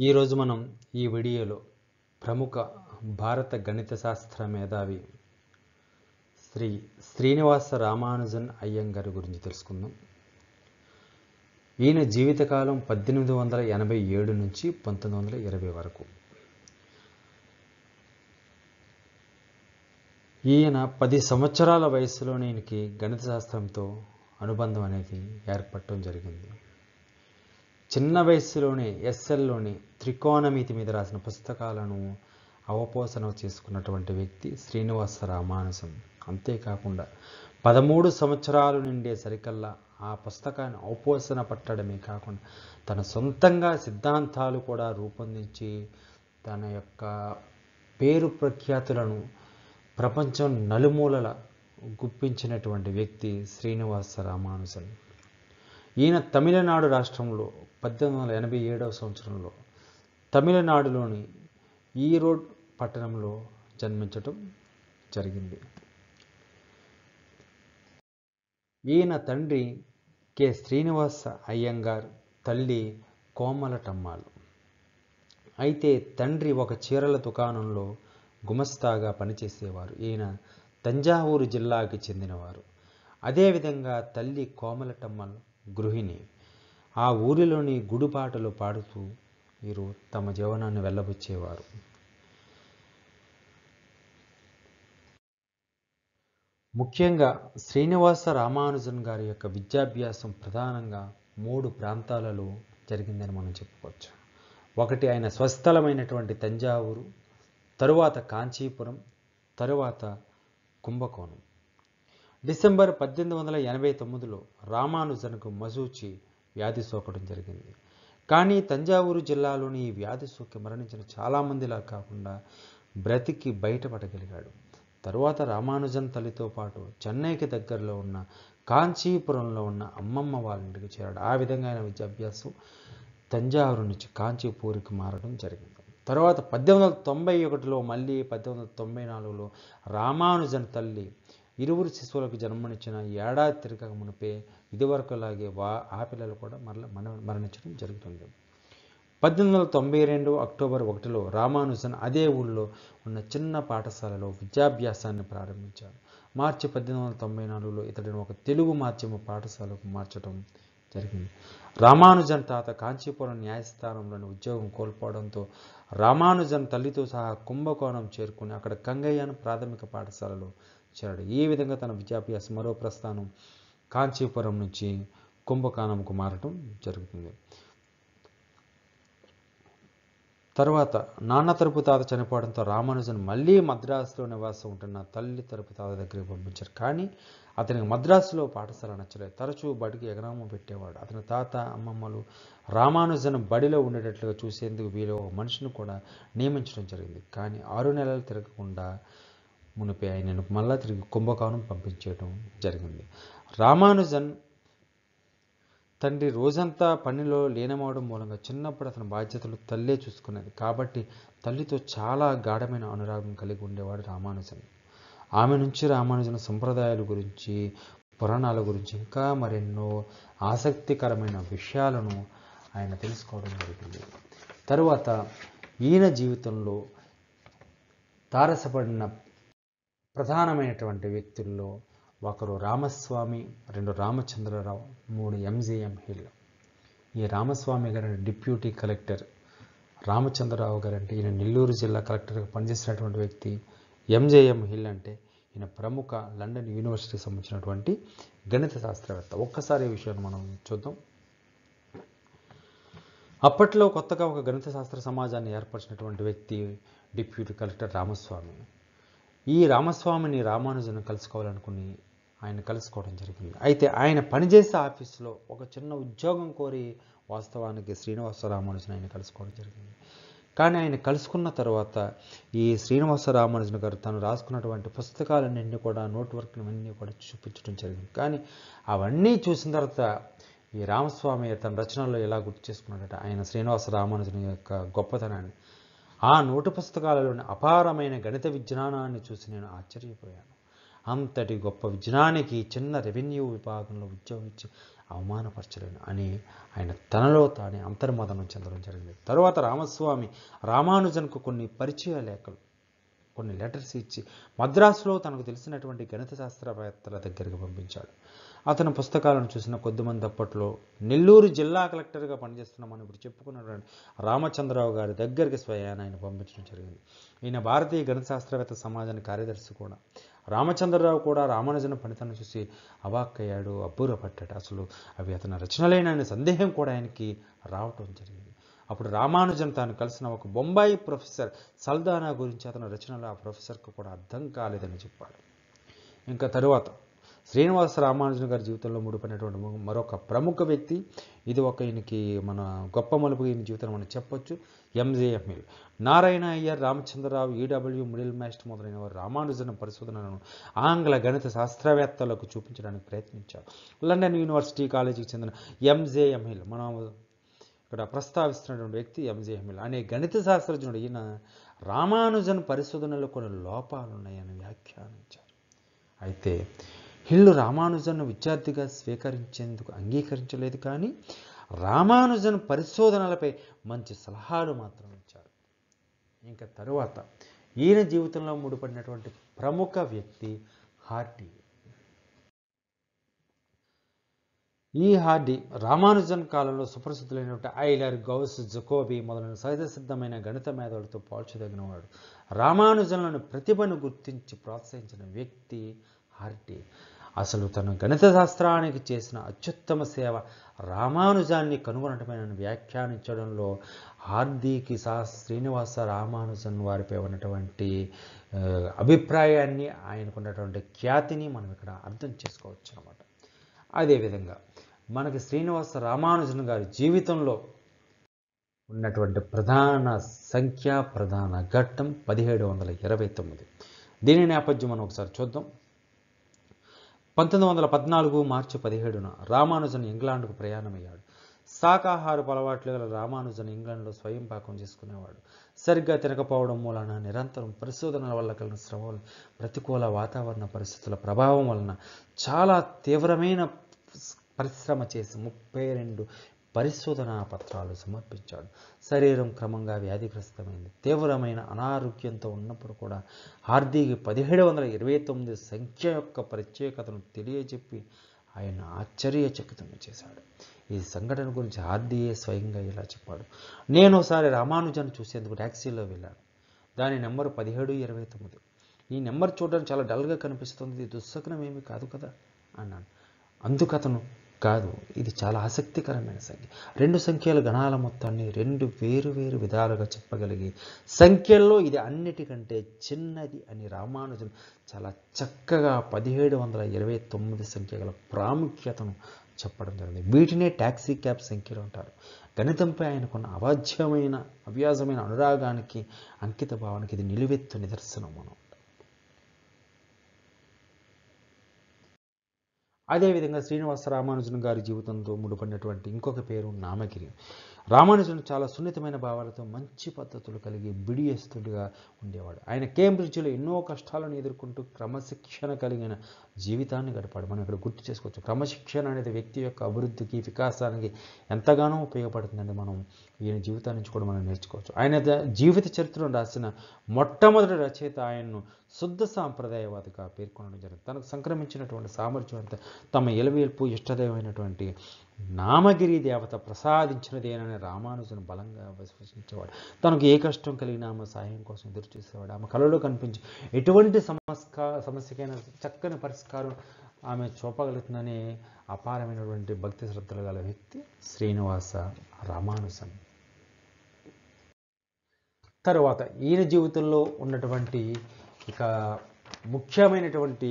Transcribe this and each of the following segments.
ఈరోజు మనం ఈ వీడియోలో ప్రముఖ భారత గణిత శాస్త్ర మేధావి శ్రీ శ్రీనివాస రామానుజన్ అయ్యంగారి గురించి తెలుసుకుందాం. ఈయన జీవితకాలం పద్దెనిమిది వందల ఎనభై ఏడు నుంచి పంతొమ్మిది వందల ఇరవై వరకు. ఈయన పది సంవత్సరాల వయసులో ఈయనకి గణిత శాస్త్రంతో అనుబంధం అనేది ఏర్పడటం జరిగింది. చిన్న వయసులోనే ఎస్ఎల్లోని త్రికోణమితి మీద రాసిన పుస్తకాలను అవపోసనం చేసుకున్నటువంటి వ్యక్తి శ్రీనివాస రామానుజం. అంతేకాకుండా పదమూడు సంవత్సరాలు నిండే సరికల్లా ఆ పుస్తకాన్ని అవపోసన పట్టడమే కాకుండా తన సొంతంగా సిద్ధాంతాలు కూడా రూపొందించి తన యొక్క పేరు ప్రఖ్యాతులను ప్రపంచం నలుమూలల గుప్పించినటువంటి వ్యక్తి శ్రీనివాస రామానుజన్ ఈయన తమిళనాడు రాష్ట్రంలో పద్దెనిమిది వందల ఎనభై ఏడవ సంవత్సరంలో తమిళనాడులోని ఈరోడ్ పట్టణంలో జన్మించటం జరిగింది. ఈయన తండ్రి కె. శ్రీనివాస అయ్యంగార్ తల్లి కోమలటమ్మాలు. అయితే తండ్రి ఒక చీరల దుకాణంలో గుమస్తాగా పనిచేసేవారు. ఈయన తంజావూరు జిల్లాకి చెందినవారు. అదేవిధంగా తల్లి కోమలటమ్మల్ గృహిణి. ఆ ఊరిలోని గుడిపాటలు పాడుతూ వీరు తమ జీవనాన్ని వెళ్ళబుచ్చేవారు. ముఖ్యంగా శ్రీనివాస రామానుజన్ గారి యొక్క విద్యాభ్యాసం ప్రధానంగా మూడు ప్రాంతాలలో జరిగిందని మనం చెప్పుకోవచ్చు. ఒకటి ఆయన స్వస్థలమైనటువంటి తంజావూరు తరువాత కాంచీపురం తరువాత కుంభకోణం. డిసెంబర్ పద్దెనిమిది వందల ఎనభై తొమ్మిదిలో రామానుజన్కు మజూచి వ్యాధి సోకడం జరిగింది. కానీ తంజావూరు జిల్లాలోని ఈ వ్యాధి సోకి మరణించిన చాలామందిలా కాకుండా బ్రతికి బయటపడగలిగాడు. తరువాత రామానుజన్ తల్లితో పాటు చెన్నైకి దగ్గరలో ఉన్న కాంచీపురంలో ఉన్న అమ్మమ్మ వాళ్ళ ఇంటికి చేరాడు. ఆ విధంగా ఆయన విద్యాభ్యాసం తంజావూరు నుంచి కాంచీపూర్కి మారడం జరిగింది. తర్వాత పద్దెనిమిది వందల తొంభై ఒకటిలో మళ్ళీ పద్దెనిమిది వందల తొంభై నాలుగులో రామానుజన్ తల్లి ఇరువురు శిశువులకు జన్మనిచ్చిన ఏడాది తిరగక మునిపే ఇదివరకులాగే వా ఆ పిల్లలు కూడా మరల మన మరణించడం జరుగుతుంది. పద్దెనిమిది వందల తొంభై రెండు అక్టోబర్ ఒకటిలో రామానుజన్ అదే ఊళ్ళో ఉన్న చిన్న పాఠశాలలో విద్యాభ్యాసాన్ని ప్రారంభించాడు మార్చి పద్దెనిమిది వందల తొంభై నాలుగులో ఇతడిని ఒక తెలుగు మాధ్యమ పాఠశాలకు మార్చడం జరిగింది. రామానుజన్ తాత కాంచీపురం న్యాయస్థానంలోని ఉద్యోగం కోల్పోవడంతో రామానుజన్ తల్లితో సహా కుంభకోణం చేరుకుని అక్కడ కంగయ్యను ప్రాథమిక పాఠశాలలో ఇచ్చాడు. ఈ విధంగా తన విద్యాభ్యాసం మరో ప్రస్థానం కాంచీపురం నుంచి కుంభకోణంకు మారటం జరుగుతుంది. తర్వాత నాన్న తరపు తాత చనిపోవడంతో రామానుజన్ మళ్ళీ మద్రాసులో నివాసం ఉంటున్న తల్లి తరపు తాత దగ్గరికి పంపించారు. కానీ అతనికి మద్రాసులో పాఠశాల నచ్చలేదు. తరచూ బడికి ఎగరామం పెట్టేవాడు. అతని తాత అమ్మమ్మలు రామానుజన్ బడిలో ఉండేటట్లుగా చూసేందుకు వీలో ఒక మనిషిని కూడా నియమించడం జరిగింది. కానీ ఆరు నెలలు తిరగకుండా మునిపే ఆయనను మళ్ళా తిరిగి కుంభకోణం పంపించేయడం జరిగింది. రామానుజన్ తండ్రి రోజంతా పనిలో లీనమవడం మూలంగా చిన్నప్పుడు అతని బాధ్యతలు తల్లే చూసుకునేది. కాబట్టి తల్లితో చాలా గాఢమైన అనురాగం కలిగి ఉండేవాడు రామానుజన్. ఆమె నుంచి రామానుజన్ సంప్రదాయాల గురించి పురాణాల గురించి ఇంకా మరెన్నో ఆసక్తికరమైన విషయాలను ఆయన తెలుసుకోవడం జరిగింది. తరువాత ఈయన జీవితంలో తారసపడిన ప్రధానమైనటువంటి వ్యక్తుల్లో ఒకరు రామస్వామి రెండు రామచంద్రరావు మూడు ఎంజేఎం హిల్. ఈ రామస్వామి గారి డిప్యూటీ కలెక్టర్ రామచంద్రరావు గారు అంటే ఈయన నెల్లూరు జిల్లా కలెక్టర్గా పనిచేసినటువంటి వ్యక్తి ఎంజేఎం హిల్ అంటే ఈయన ప్రముఖ లండన్ యూనివర్సిటీకి సంబంధించినటువంటి గణిత శాస్త్రవేత్త. ఒక్కసారి ఈ విషయాన్ని మనం చూద్దాం. అప్పట్లో కొత్తగా ఒక గణిత శాస్త్ర సమాజాన్ని ఏర్పరిచినటువంటి వ్యక్తి డిప్యూటీ కలెక్టర్ రామస్వామి. ఈ రామస్వామిని రామానుజును కలుసుకోవాలనుకుని ఆయన కలుసుకోవడం జరిగింది. అయితే ఆయన పనిచేసే ఆఫీసులో ఒక చిన్న ఉద్యోగం కోరి వాస్తవానికి శ్రీనివాస రామానుజన్ ఆయన కలుసుకోవడం జరిగింది. కానీ ఆయన కలుసుకున్న తర్వాత ఈ శ్రీనివాస రామానుజన్ గారు తను రాసుకున్నటువంటి పుస్తకాలన్నింటినీ కూడా నోట్ వర్క్లన్నీ కూడా చూపించడం జరిగింది. కానీ అవన్నీ చూసిన తర్వాత ఈ రామస్వామి తన రచనల్లో ఎలా గుర్తు చేసుకున్నాడట? ఆయన శ్రీనివాస రామానుజన్ యొక్క గొప్పతనాన్ని. ఆ నోటు పుస్తకాలలోని అపారమైన గణిత విజ్ఞానాన్ని చూసి నేను ఆశ్చర్యపోయాను. అంతటి గొప్ప విజ్ఞానికి చిన్న రెవెన్యూ విభాగంలో ఉద్యోగం ఇచ్చి అవమానపరచలేను అని ఆయన తనలో తానే అంతర్మదనం చెందడం జరిగింది. తరువాత రామస్వామి రామానుజన్కు కొన్ని పరిచయ లేఖలు కొన్ని లెటర్స్ ఇచ్చి మద్రాసులో తనకు తెలిసినటువంటి గణిత శాస్త్రవేత్తల దగ్గరికి పంపించాడు. అతని పుస్తకాలను చూసిన కొద్దిమంది అప్పట్లో నెల్లూరు జిల్లా కలెక్టర్గా పనిచేస్తున్నామని ఇప్పుడు చెప్పుకున్నటువంటి రామచంద్రరావు గారి దగ్గరికి స్వయాన ఆయన పంపించడం జరిగింది. ఈయన భారతీయ గణిత శాస్త్రవేత్త సమాజాన్ని కార్యదర్శి కూడా. రామచంద్రరావు కూడా రామానుజన పనితనం చూసి అవాక్కయ్యాడు అబ్బూరపట్టాడు అసలు అవి అతని రచనలేనని సందేహం కూడా ఆయనకి రావటం జరిగింది. అప్పుడు రామానుజన్ తాను కలిసిన ఒక బొంబాయి ప్రొఫెసర్ సల్దానా గురించి అతని రచనలు ఆ ప్రొఫెసర్కు కూడా అర్థం కాలేదని చెప్పాడు ఇంకా తరువాత శ్రీనివాస రామానుజన్ గారి జీవితంలో ముడిపడినటువంటి మరొక ప్రముఖ వ్యక్తి. ఇది ఒక ఈయనకి మన గొప్ప మలుపు ఈయన జీవితం మనం చెప్పొచ్చు. ఎంజేఎంఎల్ Narayana Iyer Ramachandrarao EW middle master మొదలైన వారు రామానుజన్ పరిశోధనలను ఆంగ్ల గణిత శాస్త్రవేత్తలకు చూపించడానికి ప్రయత్నించారు. లండన్ యూనివర్సిటీ కాలేజీకి చెందిన ఎంజేఎంఎల్ మనం ఇక్కడ ప్రస్తావిస్తున్నటువంటి వ్యక్తి ఎంజే హమిల్ అనే గణిత శాస్త్రజ్ఞుడు ఈయన రామానుజన్ పరిశోధనలో కొన్ని లోపాలు ఉన్నాయని వ్యాఖ్యానించారు. అయితే హిల్లు రామానుజన్ను విద్యార్థిగా స్వీకరించేందుకు అంగీకరించలేదు కానీ రామానుజన్ పరిశోధనలపై మంచి సలహాలు మాత్రం ఇచ్చారు. ఇంకా తరువాత ఈయన జీవితంలో ముడిపడినటువంటి ప్రముఖ వ్యక్తి హార్టీ ఈ హార్డీ రామానుజన్ కాలంలో సుప్రసిద్ధులైనటువంటి ఐలర్ గౌస్ జకోబీ మొదలైన సహజ సిద్ధమైన గణిత మేధావులతో పోల్చదగినవాడు రామానుజన్లను ప్రతిభను గుర్తించి ప్రోత్సహించిన వ్యక్తి హార్డీ అసలు తన గణిత శాస్త్రానికి చేసిన అత్యుత్తమ సేవ రామానుజాన్ని కనుగొనటమైన వ్యాఖ్యానించడంలో హార్దీకి సా శ్రీనివాస రామానుజన్ వారిపై ఉన్నటువంటి అభిప్రాయాన్ని ఆయనకున్నటువంటి ఖ్యాతిని మనం ఇక్కడ అర్థం చేసుకోవచ్చు అనమాట అదేవిధంగా మనకి శ్రీనివాస రామానుజన్ గారి జీవితంలో ఉన్నటువంటి ప్రధాన సంఖ్య ప్రధాన ఘట్టం పదిహేడు వందల ఇరవై తొమ్మిది. దీని నేపథ్యం మనం ఒకసారి చూద్దాం. పంతొమ్మిది వందల పద్నాలుగు మార్చి పదిహేడున రామానుజన్ ఇంగ్లాండ్కు ప్రయాణమయ్యాడు. శాకాహారపు అలవాట్లు గల రామానుజన్ ఇంగ్లాండ్లో స్వయం పాకం చేసుకునేవాడు. సరిగ్గా తినకపోవడం మూలన నిరంతరం పరిశోధనల వల్ల కలిగిన శ్రమలు ప్రతికూల వాతావరణ పరిస్థితుల ప్రభావం వలన చాలా తీవ్రమైన పరిశ్రమ చేసి ముప్పై రెండు పరిశోధనా పత్రాలు సమర్పించాడు. శరీరం క్రమంగా వ్యాధిగ్రస్తమైంది. తీవ్రమైన అనారోగ్యంతో ఉన్నప్పుడు కూడా హార్దీకి పదిహేడు వందల ఇరవై తొమ్మిది సంఖ్య యొక్క ప్రత్యేకతను తెలియజెప్పి ఆయన ఆశ్చర్యచకితం చేశాడు. ఈ సంఘటన గురించి హార్దీయే స్వయంగా ఇలా చెప్పాడు. నేను ఒకసారి రామానుజన్ చూసేందుకు ట్యాక్సీలో వెళ్ళాను. దాని నెంబర్ పదిహేడు ఇరవై తొమ్మిది. ఈ నెంబర్ చూడడం చాలా డల్గా కనిపిస్తుంది. ఇది ఏమి ఏమీ కాదు కదా? అన్నాను. అందుకతను కాదు. ఇది చాలా ఆసక్తికరమైన సంఖ్య. రెండు సంఖ్యల గణాల మొత్తాన్ని రెండు వేరు వేరు విధాలుగా చెప్పగలిగి సంఖ్యల్లో ఇది అన్నిటికంటే చిన్నది అని రామానుజన్ చాలా చక్కగా పదిహేడు వందల ఇరవై తొమ్మిది సంఖ్య గల ప్రాముఖ్యతను చెప్పడం జరిగింది. వీటినే ట్యాక్సీ క్యాబ్ సంఖ్యలు అంటారు. గణితంపై ఆయనకున్న అవాధ్యమైన అవ్యాసమైన అనురాగానికి అంకిత భావానికి ఇది నిలువెత్తు నిదర్శనం మనం అదేవిధంగా శ్రీనివాస రామానుజన్ గారి జీవితంతో ముడిపడినటువంటి ఇంకొక పేరు నామగిరి. రామానుజన్ చాలా సున్నితమైన భావాలతో మంచి పద్ధతులు కలిగి బిడియస్తుడిగా ఉండేవాడు. ఆయన కేంబ్రిడ్జ్లో ఎన్నో కష్టాలను ఎదుర్కొంటూ క్రమశిక్షణ కలిగిన జీవితాన్ని గడిపాడు. మనం ఇక్కడ గుర్తు చేసుకోవచ్చు. క్రమశిక్షణ అనేది వ్యక్తి యొక్క అభివృద్ధికి వికాసానికి ఎంతగానో ఉపయోగపడుతుందని మనం ఈయన జీవితాన్ని నుంచి కూడా మనం నేర్చుకోవచ్చు. ఆయన జీవిత చరిత్రను రాసిన మొట్టమొదటి రచయిత ఆయన్ను శుద్ధ సాంప్రదాయవాదిగా పేర్కొనడం జరిగింది. తనకు సంక్రమించినటువంటి సామర్థ్యం అంతా తమ ఎలవేల్పు ఇష్టదైవమైనటువంటి నామగిరి దేవత ప్రసాదించినదేనని రామానుజును బలంగా విశ్వసించేవాడు. తనకు ఏ కష్టం కలిగినా ఆమె సహాయం కోసం ఎదురు చూసేవాడు ఆమె కళలో కనిపించి ఎటువంటి సమస్క సమస్యకైనా చక్కని పరిష్కారం ఆమె చూపగలుగుతుందనే అపారమైనటువంటి భక్తి శ్రద్ధలు గల వ్యక్తి శ్రీనివాస రామానుజన్ తరువాత ఈయన జీవితంలో ఉన్నటువంటి ఇక ముఖ్యమైనటువంటి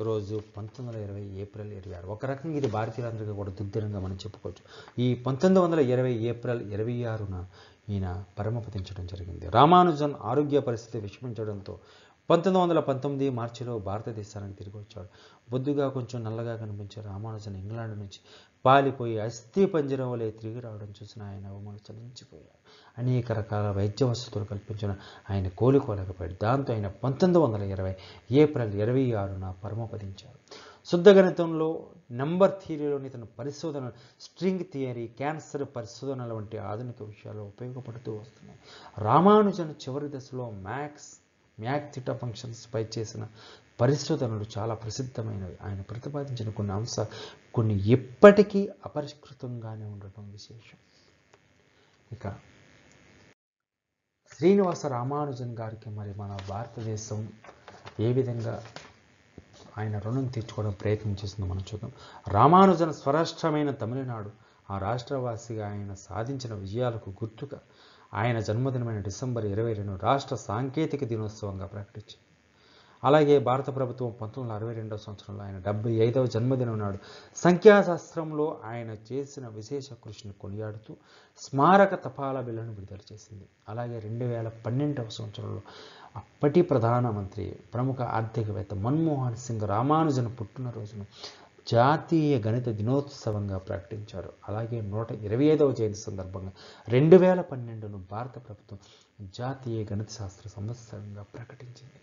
రోజు పంతొమ్మిది వందల ఇరవై ఏప్రిల్ ఇరవై ఆరు. ఒక రకంగా ఇది భారతీయులందరికీ కూడా దుర్దినంగా మనం చెప్పుకోవచ్చు. ఈ పంతొమ్మిది వందల ఇరవై ఏప్రిల్ ఇరవై ఆరున ఈయన పరమపతించడం జరిగింది. రామానుజన్ ఆరోగ్య పరిస్థితి విషమించడంతో పంతొమ్మిది వందల పంతొమ్మిది మార్చిలో భారతదేశానికి తిరిగి వచ్చాడు. బొద్దుగా కొంచెం నల్లగా కనిపించే రామానుజన్ ఇంగ్లాండ్ నుంచి పాలిపోయి అస్థి పంజరం వలె తిరిగి రావడం చూసిన ఆయన అవమానం చలించిపోయారు అనేక రకాల వైద్య వసతులు కల్పించిన ఆయన కోలుకోలేకపోయాడు. దాంతో ఆయన పంతొమ్మిది వందల ఇరవై ఏప్రిల్ ఇరవై ఆరున పరమపదించారు శుద్ధ గణితంలో నంబర్ థియరీలోని తన పరిశోధన స్ట్రింగ్ థియరీ క్యాన్సర్ పరిశోధనల వంటి ఆధునిక విషయాలు ఉపయోగపడుతూ వస్తున్నాయి. రామానుజన్ చివరి దశలో మ్యాక్స్ మ్యాక్ థిటా ఫంక్షన్స్ పై చేసిన పరిశోధనలు చాలా ప్రసిద్ధమైనవి ఆయన ప్రతిపాదించిన కొన్ని అంశాలు కొన్ని ఎప్పటికీ అపరిష్కృతంగానే ఉండటం విశేషం. ఇక శ్రీనివాస రామానుజన్ గారికి మరి మన భారతదేశం ఏ విధంగా ఆయన రుణం తీర్చుకోవడం ప్రయత్నం చేస్తుందో మనం చూద్దాం. రామానుజన్ స్వరాష్ట్రమైన తమిళనాడు. ఆ రాష్ట్రవాసిగా ఆయన సాధించిన విజయాలకు గుర్తుగా ఆయన జన్మదినమైన డిసెంబర్ ఇరవై రెండు రాష్ట్ర సాంకేతిక దినోత్సవంగా ప్రకటించింది అలాగే భారత ప్రభుత్వం పంతొమ్మిది వందల అరవై రెండవ సంవత్సరంలో ఆయన డెబ్బై ఐదవ జన్మదినం నాడు సంఖ్యాశాస్త్రంలో ఆయన చేసిన విశేష కృషిని కొనియాడుతూ స్మారక తపాలా బిల్లును విడుదల చేసింది. అలాగే రెండు వేల పన్నెండవ సంవత్సరంలో అప్పటి ప్రధానమంత్రి ప్రముఖ ఆర్థికవేత్త మన్మోహన్ సింగ్ రామానుజన్ పుట్టినరోజును జాతీయ గణిత దినోత్సవంగా ప్రకటించారు. అలాగే నూట ఇరవై ఐదవ జయంతి సందర్భంగా రెండు వేల పన్నెండును భారత ప్రభుత్వం జాతీయ గణిత శాస్త్ర సంవత్సరంగా ప్రకటించింది.